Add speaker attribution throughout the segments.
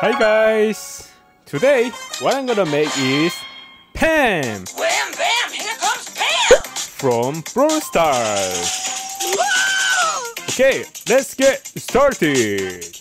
Speaker 1: Hi guys! Today, what I'm gonna make is Pam
Speaker 2: Wham bam, here comes Pam!
Speaker 1: from Brawl Stars.
Speaker 2: Whoa!
Speaker 1: Okay, let's get started.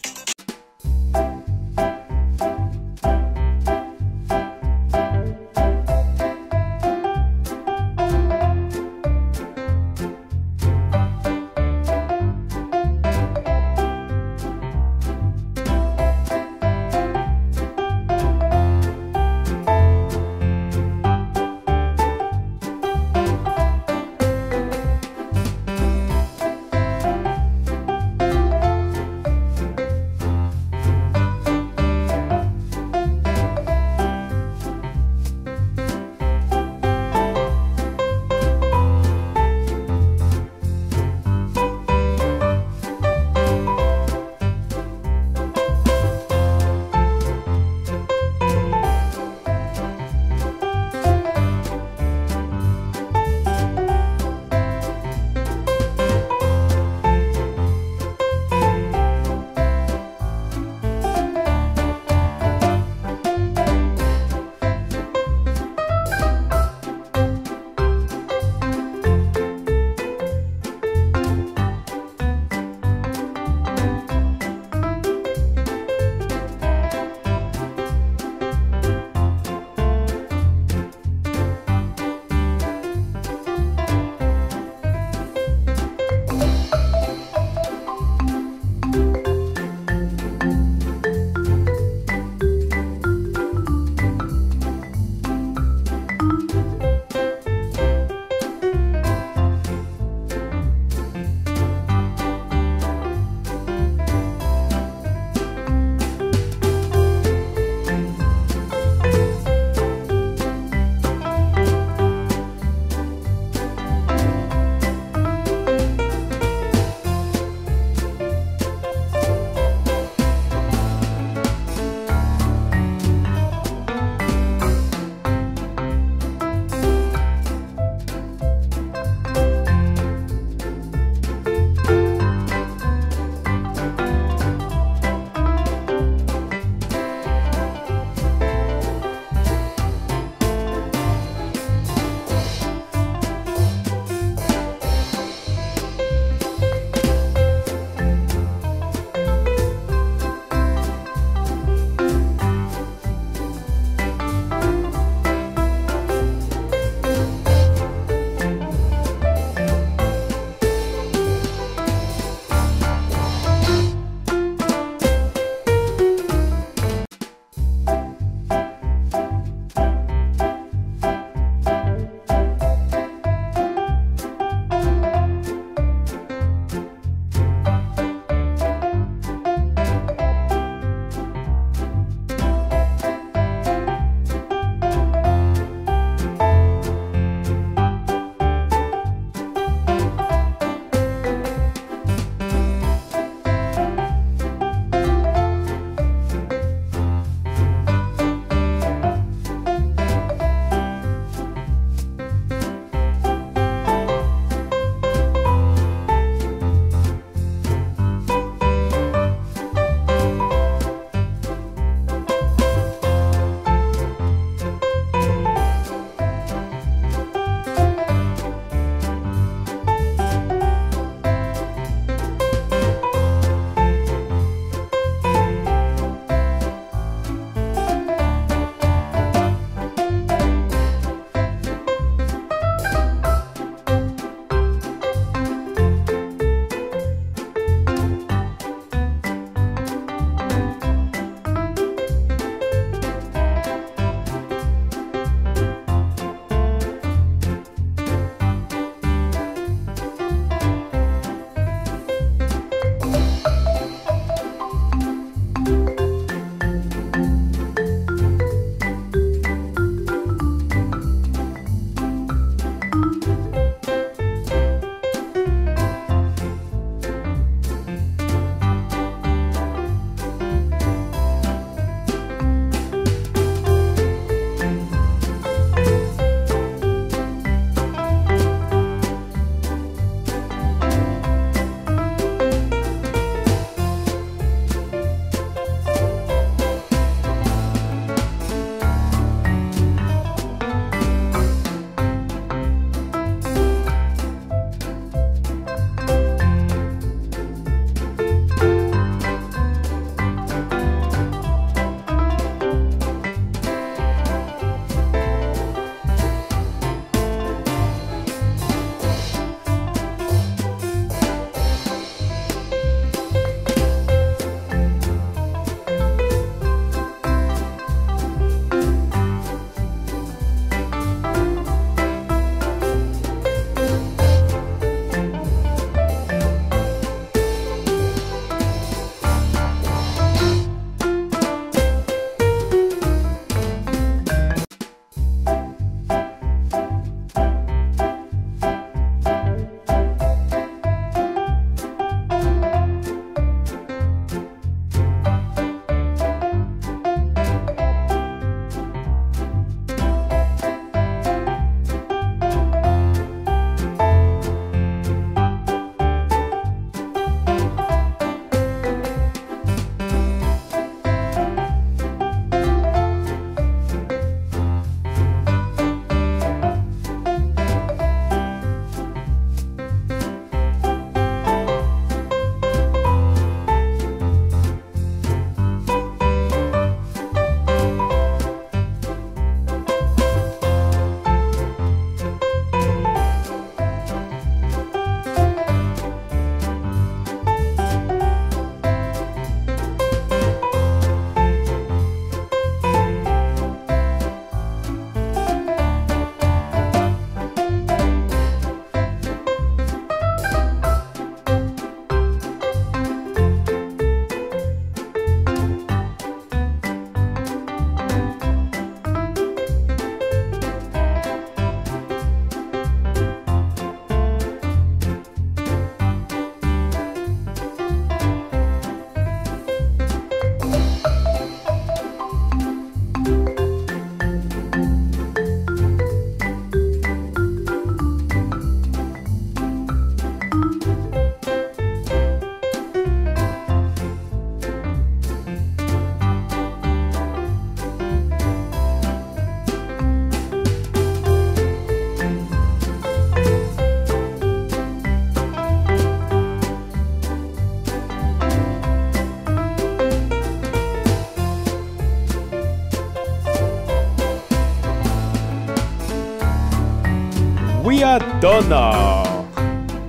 Speaker 1: We are done now.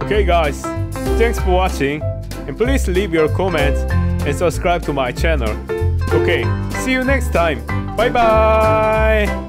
Speaker 1: Okay guys, thanks for watching and please leave your comments and subscribe to my channel. Okay, see you next time. Bye bye.